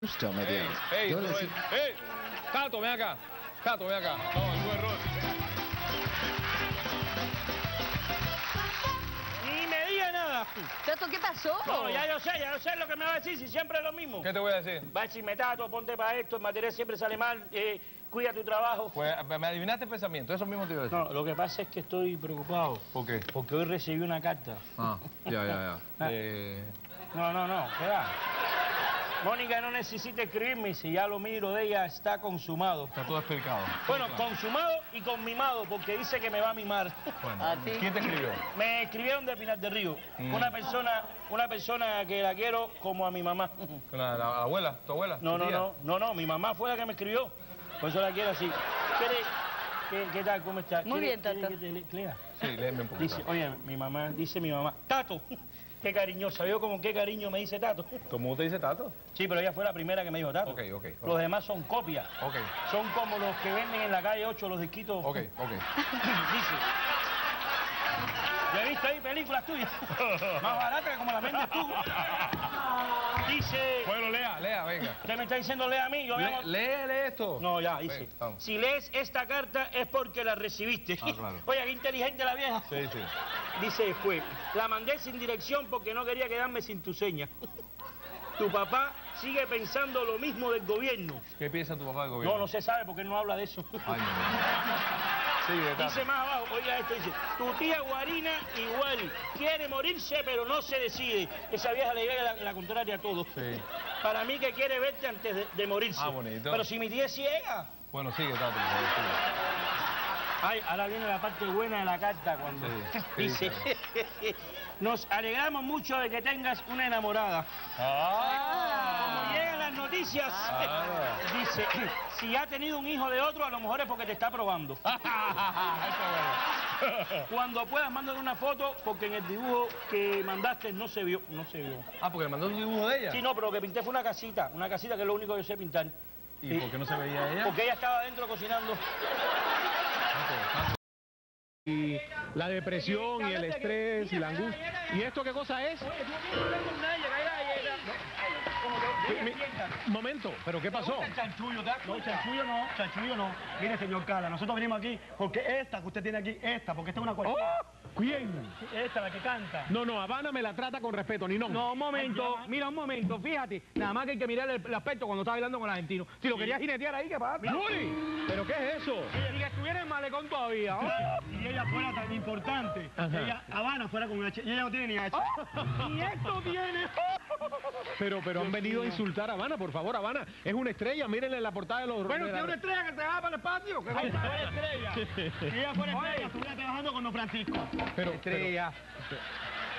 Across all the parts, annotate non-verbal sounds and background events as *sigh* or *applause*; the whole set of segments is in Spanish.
Justo, me dio. Ey, no, ey, Tato, ven acá. Tato, ven acá. No, es un error. Ni me diga nada. Tato, ¿qué pasó? No, ya yo sé, ya yo sé lo que me va a decir, si siempre es lo mismo. ¿Qué te voy a decir? Va a decirme, Tato, ponte para esto, el material siempre sale mal, eh, cuida tu trabajo. Pues me adivinaste el pensamiento, eso mismo te iba a decir. No, lo que pasa es que estoy preocupado, ¿Por qué? porque hoy recibí una carta. Ah, ya, ya, ya. *laughs* Ah. Eh, No, no, no, ¿qué va? Mónica no necesita escribirme, si ya lo miro de ella está consumado. está todo explicado. Bueno, Claro. consumado y con mimado, porque dice que me va a mimar. Bueno, ¿A ti? ¿Quién te escribió? Me escribieron de Pinar del Río. Mm. Una persona, una persona que la quiero como a mi mamá. ¿La, la abuela? ¿Tu abuela? No, ¿Tu no, tía? no, no, no, mi mamá fue la que me escribió. Por eso la quiero así. ¿Quiere- ¿Qué, qué tal? ¿Cómo está? Muy ¿Quiere- bien, Tato. que te le- lea? Sí, léeme un poquito. Dice, oye, mi mamá, dice mi mamá, Tato, *laughs* qué cariñosa, ¿vio como qué cariño me dice Tato? ¿Cómo te dice Tato? Sí, pero ella fue la primera que me dijo Tato. Ok, ok, ok. Los demás son copias. Ok, Son como los que venden en la calle 8 los disquitos. ok, ok. *laughs* Dice. Yo he visto ahí películas tuyas. *laughs* Más baratas que como las vendes tú. Dice. Bueno, lea, lea, venga. ¿Usted me está diciendo lea a mí? Yo Le, lee, lee esto. No, ya, dice. Ven. Si lees esta carta es porque la recibiste. Ah, claro. *laughs* Oye, qué inteligente la vieja. Sí, sí. Dice después, la mandé sin dirección porque no quería quedarme sin tu seña. Tu papá sigue pensando lo mismo del gobierno. ¿Qué piensa tu papá del gobierno? No, no se sabe porque él no habla de eso. Ay, no, no. *laughs* Sí. Dice más abajo, oiga esto, dice, tu tía Guarina igual, quiere morirse pero no se decide. Esa vieja le llega la, la contraria a todo. Sí. *laughs* Para mí que quiere verte antes de, de morirse. Ah, bonito. Pero si mi tía es ciega. Bueno, sigue, Tato, por favor, sigue. Ay, ahora viene la parte buena de la carta cuando Sí, *laughs* ¿qué dice, nos alegramos mucho de que tengas una enamorada. Ah. Las noticias, Ah. dice, si ha tenido un hijo de otro, a lo mejor es porque te está probando. *laughs* Cuando puedas, mándale una foto, porque en el dibujo que mandaste no se vio, no se vio. Ah, porque le mandó un dibujo de ella. Sí, no, pero lo que pinté fue una casita, una casita que es lo único que yo sé pintar. ¿Y Sí. por qué no se veía ella? Porque ella estaba adentro cocinando. y la depresión y el estrés y la angustia. ¿Y esto qué cosa es? Mi- mi- momento, ¿pero qué pasó? Chanchullo, no, chanchullo no, chanchullo no. Mire, señor Cala, nosotros venimos aquí porque esta que usted tiene aquí, esta, porque esta es una cualquiera. ¡Oh! ¿Quién? Esta, la que canta. No, no, Habana me la trata con respeto, ni no. No, un momento, mira un momento, fíjate, nada más que hay que mirar el, el aspecto cuando está bailando con el argentino. Si lo querías jinetear ahí, ¿qué pasa? ¡Luli! ¿Pero qué es eso? Y que estuviera en malecón todavía. ¿oh? *laughs* Y ella fuera tan importante. Ajá. Ella, Habana fuera con H. Y ella no tiene ni H. Y esto tiene. Pero, pero han venido a insultar a Habana, por favor, Habana. Es una estrella, mírenle la portada de los... Bueno, la- una estrella que se va para el espacio. que Ay, fuera estrella. *laughs* Si ella fuera estrella, estuviera trabajando con don Francisco. Pero, Estrella.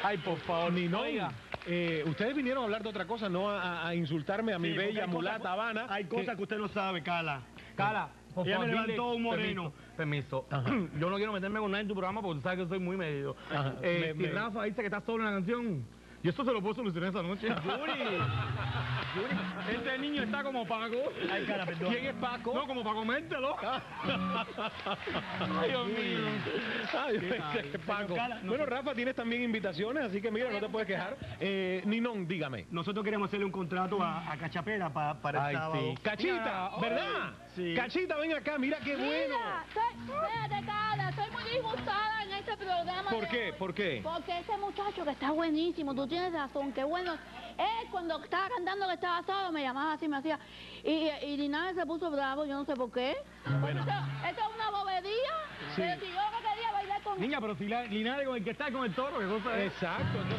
Ay, por favor. Ni no. Oiga. Eh, ustedes vinieron a hablar de otra cosa, no a, a insultarme a mi Sí, bella mulata Habana. Hay cosas que usted no sabe, Cala. Cala, por Ella me levantó un moreno. Permiso. *clears throat* Yo no quiero meterme con nadie en tu programa porque tú sabes que soy muy medido. Eh, Me- si me- Rafa dice que estás solo en la canción, y esto se lo puedo solucionar esta noche. *laughs* *laughs* Este niño está como Paco. Ay, Cala, perdón. ¿Quién es Paco? No, como para comértelo. *laughs* Ay, Dios mío. Ay, qué Paco. Cala, Bueno, Rafa, tienes también invitaciones, así que mira, no te puedes quejar. Eh, Ninón, dígame. Nosotros queremos hacerle un contrato a, a Cachapera pa- para Ay, el sábado. sí. Cachita, ¿verdad? Sí. Cachita, ven acá, mira qué bueno. Mira, estoy, espérate, Carla, estoy muy disgustada en este programa. ¿Por de qué? hoy. ¿Por qué? Porque ese muchacho que está buenísimo, tú tienes razón, qué bueno. Él cuando estaba cantando que estaba solo me llamaba así, me hacía. Y, y Linares se puso bravo, yo no sé por qué. Porque esto, esto es una bobería. Pero si yo no quería bailar con Niña, pero si la, Linares con el que está con el toro, qué cosa es. Exacto. entonces-